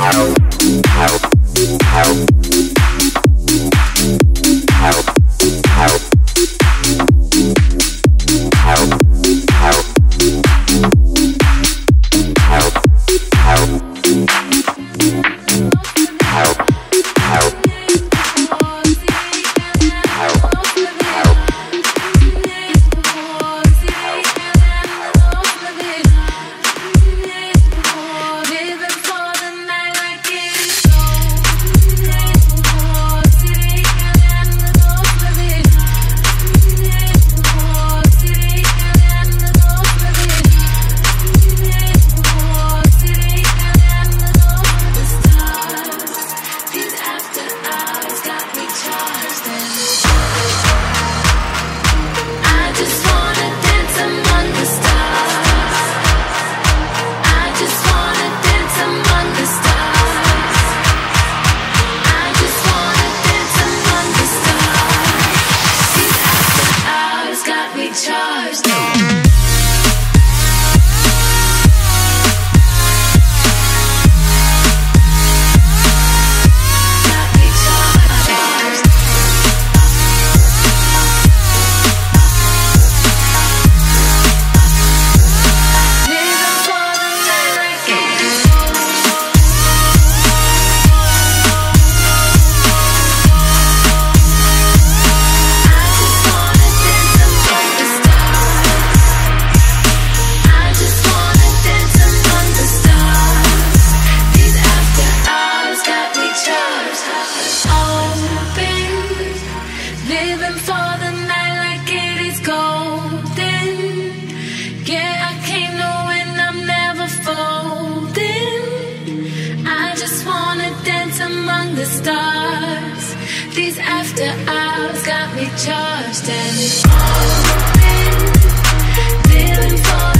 The hours got me charged and feeling for the night.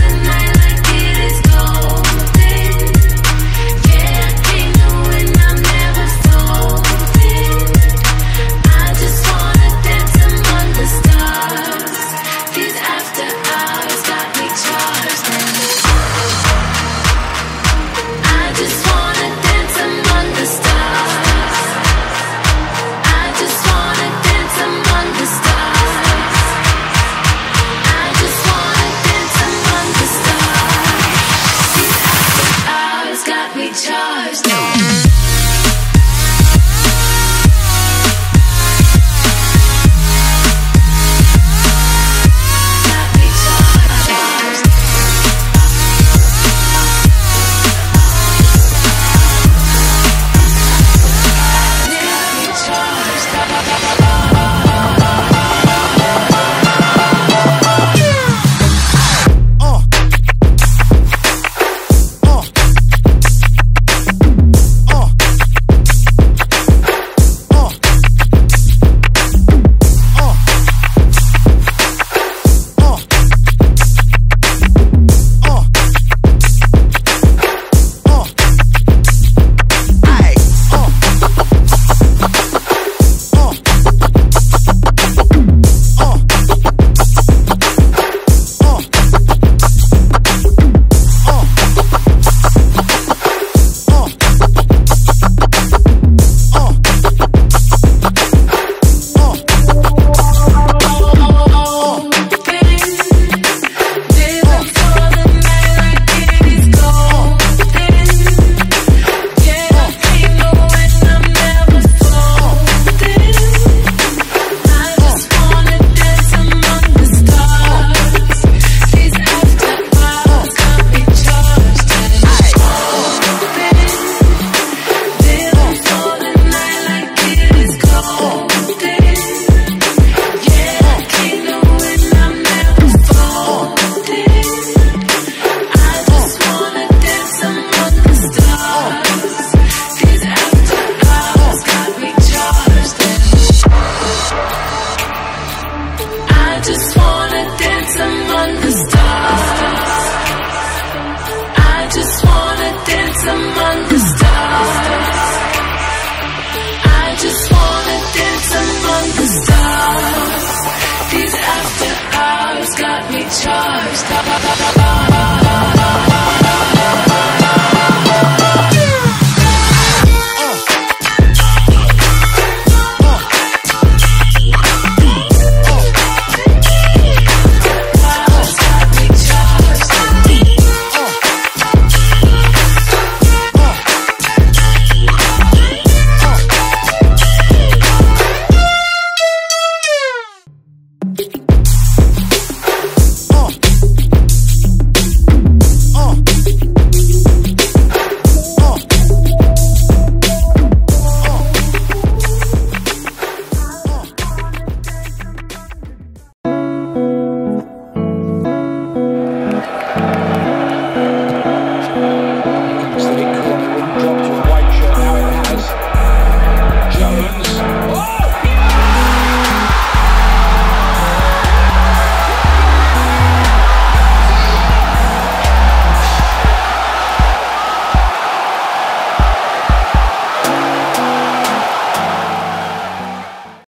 just wanna dance among stars. I just wanna dance among the stars. I just wanna dance stars. These got me charged.